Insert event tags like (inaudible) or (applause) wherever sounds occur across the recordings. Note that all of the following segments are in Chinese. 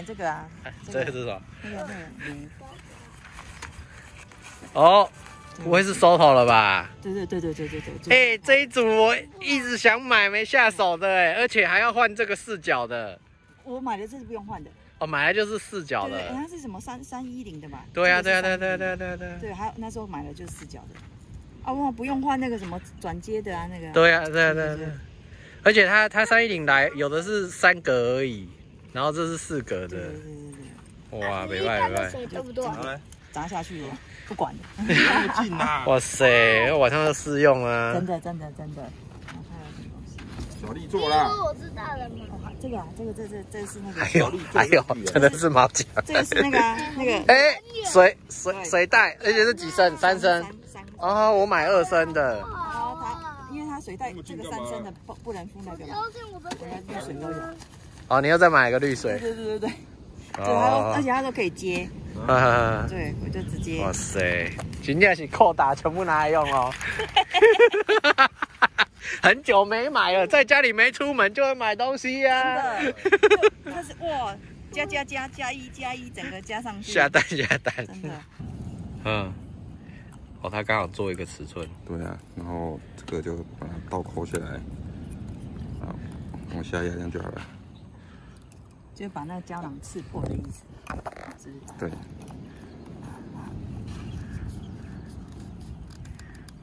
买这个啊，(laughs) 这个是什么？那个那哦，不会是 Soto 了吧？对对对对对对对。就是哎、这一组我一直想买没下手的哎，而且还要换这个四角的。我买的这是不用换的，哦，买来就是四角的对，哎。它是什么三三一零的嘛？对啊，对啊，这个是对啊，对啊，310对啊，对啊，对啊。对，还有那时候买的就是四角的。啊，我不用换那个什么转接的啊，那个。对啊，对啊，对啊，对。而且它它三一零来有的是三格而已，然后这是四格的对对对，对对，哇，没你办没办。砸下去了，不管的，那么近呐！哇塞，晚上就试用啊真。的真的真的。然后还有什么东西？小丽因做啦，为我知道了嘛。哦，还这个啊，这个这这这是那个，还有还有，真的是毛巾。这个是那个啊 (laughs) 那个哎，水水水袋，而且是几升？三升。哦，我买二升的。然后它因为它水袋这个三升的不不能敷那个嘛，相信我的水都有。哦，你要再买一个滤水。对对对对，对，还有而哦且它都可以接，啊，对我就直接哇塞，今天是扣打全部拿来用哦。(laughs) 很久没买了，在家里没出门就会买东西呀、真的，它是哇加加加加一加一，整个加上去，下单下单。真的。嗯。哦，它刚好做一个尺寸。对啊，然后这个就把它倒扣起来，啊，往下压这样就好了。就把那个胶囊刺破的意思，是不是？对，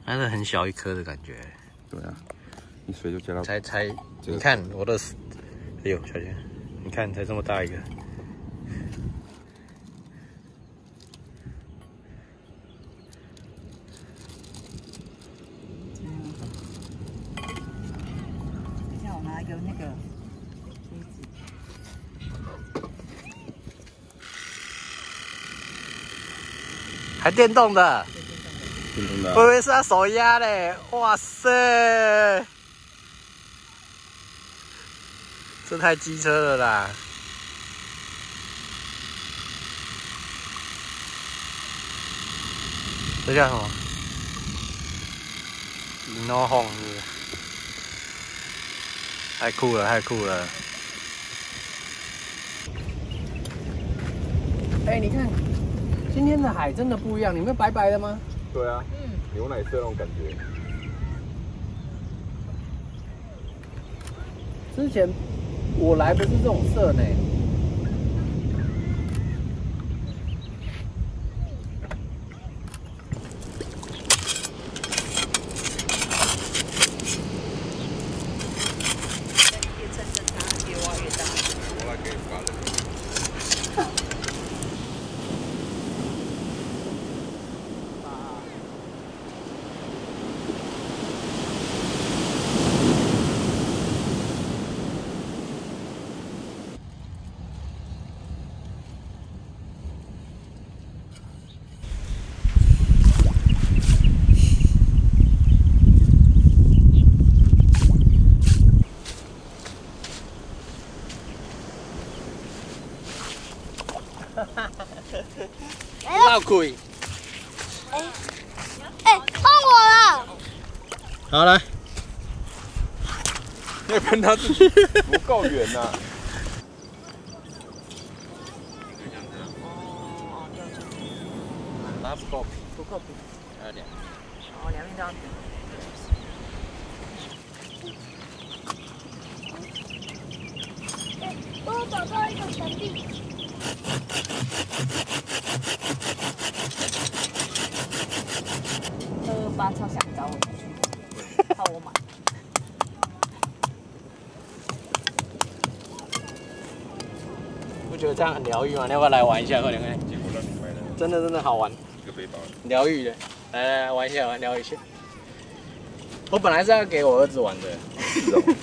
它是很小一颗的感觉，对啊，你水就加到才才，你看我的，哎呦，小姐，你看才这么大一个。等一下我拿一个那个杯子，还电动的，电动的啊我以为是他手压嘞，哇塞，这太机车了啦！这叫什么？No home？太酷了，太酷了！哎、你看，今天的海真的不一样，你们白白的吗？对啊，牛奶色那种感觉。之前我来不是这种色呢。越趁着它越挖越大。我来给你搞的。绕亏。哎，换我了。好来，(laughs) 要喷他自己 (laughs) 不够远呐。拿不够，不够平，还有点。哦，两边都要平。哎，帮我找到一个墙壁。超想找我出去，怕我买。不觉得这样很疗愈吗？你要不要来玩一下？快点快点，结果让你买了真的真的好玩，一个背包，疗愈的。来来来，玩一下，玩疗愈一下。我本来是要给我儿子玩的。(laughs)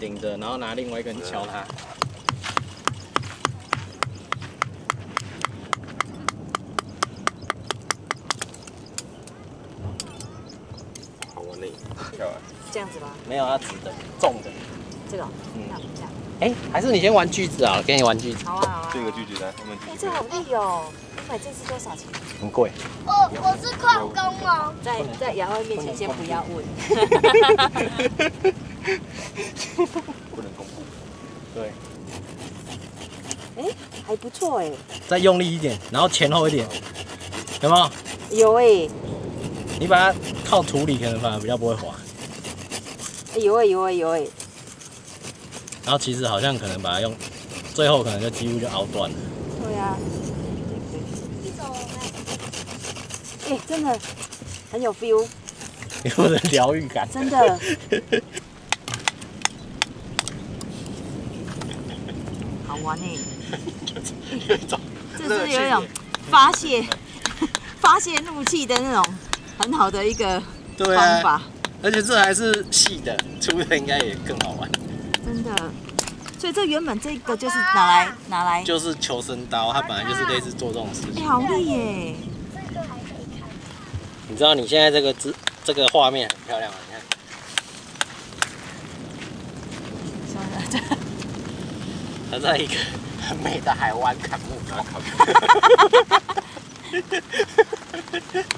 顶着，然后拿另外一根敲他。好玩嘞，跳啊！这样子吗？没有，要直的，重的。这个哦，嗯这样这样。哎、还是你先玩锯子啊，给你玩锯子，好啊好啊。这个锯子来，我们哎，这好利哦！你买这次多少钱？很贵。我，我是矿工哦。在在雅慧面前先不要问。不能公布。对，哎，还不错哎，再用力一点，然后前后一点，有没有？有哎，你把它靠土里，可能反而比较不会滑。有哎有哎有哎，然后其实好像可能把它用，最后可能就几乎就熬断了。对啊，一种哎，真的很有 feel，有的疗愈感。真的。(laughs) 好玩哎，有一种这是有一种发泄 (laughs) 发泄怒气的那种很好的一个方法，而且这还是细的，粗的应该也更好玩。真的。所以这原本这个就是拿来拿来，就是求生刀，它本来就是类似做这种事哎，情。好厉耶！这个还可以看。你知道你现在这个姿这个画面很漂亮吗，你看。(laughs) 它在一个很美的海湾砍木头。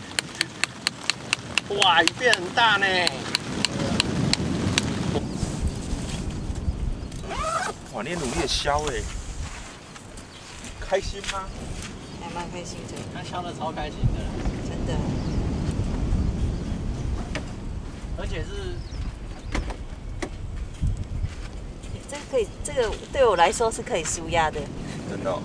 (laughs) 哇，鱼变很大呢！哇，你努力的削哎，开心吗？还蛮开心的，他削的超开心的，真的。而且是这个可以，这个对我来说是可以舒压的。真的、哦。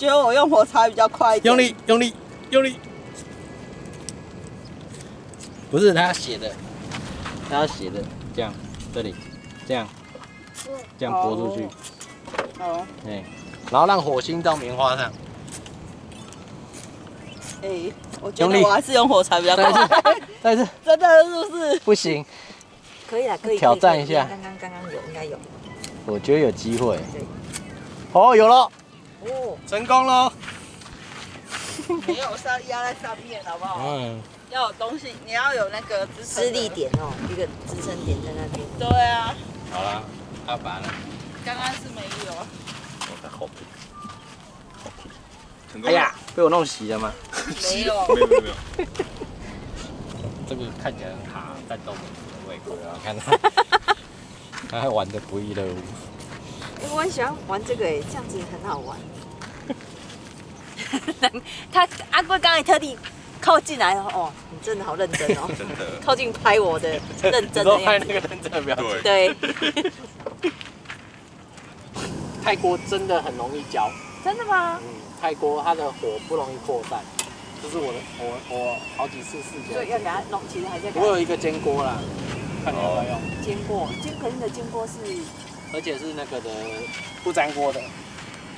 觉得我用火柴比较快一点。用力用力用力，不是他写的，他写的这样，这里这样，这样拨出去，哦，哎，然后让火星到棉花上，哎、我觉得我还是用火柴比较快。，(laughs) 但是，真的是不是？不行，可以啦，可以挑战一下。刚刚刚刚有，应该有。我觉得有机会。对。哦，有了，哦，成功了。没有上压在上面，好不好？嗯，要有东西，你要有那个支撑力。点哦，一个支撑点在那边。对啊，好了，阿爸呢？刚刚是没有。我在后面。成哎呀，被我弄洗了吗？没有。没有没有没有，这个看起来很卡，战斗民族的胃口啊！看他，(laughs) 他还玩的不亦乐乎。哎我很喜欢玩这个哎，这样子很好玩。(laughs) 他阿贵刚才特地靠近来了哦，你真的好认真哦，(laughs) 真的。靠近拍我的认真的样子。拍那个认真的表情。对，(laughs) 泰国真的很容易焦，真的吗？嗯，泰国它的火不容易扩散，这是我的我我好几次试所以要给它弄，其实还是要给它我有一个煎锅啦，看你要不要用，煎过，煎可是你的煎锅是而且是那个的不粘锅的。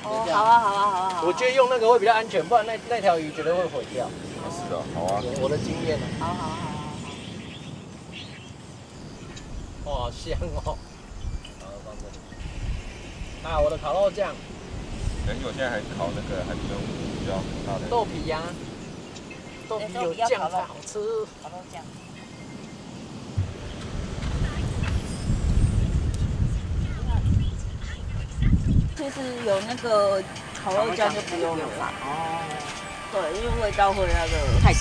哦，好啊，好啊，好啊，好啊。我觉得用那个会比较安全，不然那那条鱼绝对会毁掉。是的，好啊。我的经验呢，好好好好好。哇，好香哦。好，放这里。啊，我的烤肉酱，而且我现在还烤那个还比较比较大的。豆皮呀、豆皮有酱才好吃。烤肉酱。就是有那个烤肉酱就不用了。哦，对，因为味道会那个。太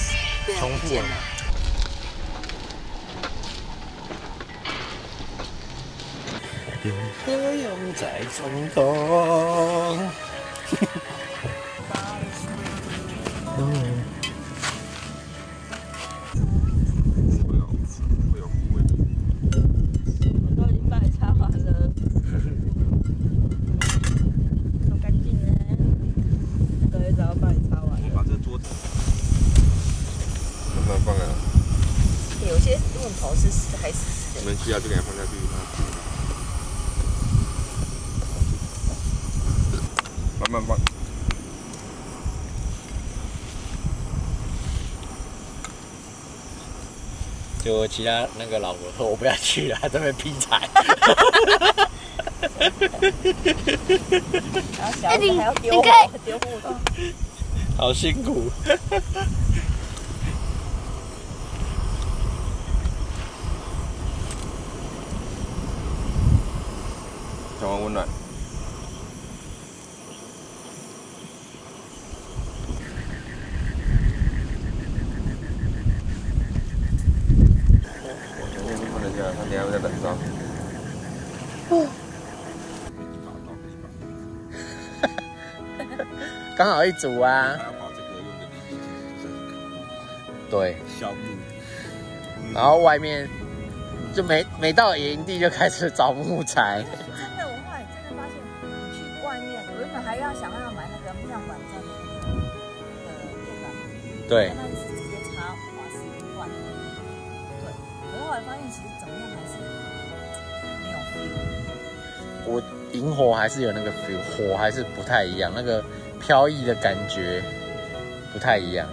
变重复了不见了。歌咏在冲动。头是湿还是湿的。没关系啊，就给它放下去。慢慢放。就其他那个老婆说我不要去了，还在那边劈柴。(laughs) 然后小孩子还要丢你可以火丢木温暖。我前面都看得见，他底下在等着。刚好一组啊。对。小木。然后外面就没没到营地就开始找木材。对，那是直接插瓦斯罐的，对。可是后来发现，其实怎么样还是没有 feel。我萤火还是有那个 feel，火还是不太一样，那个飘逸的感觉不太一样。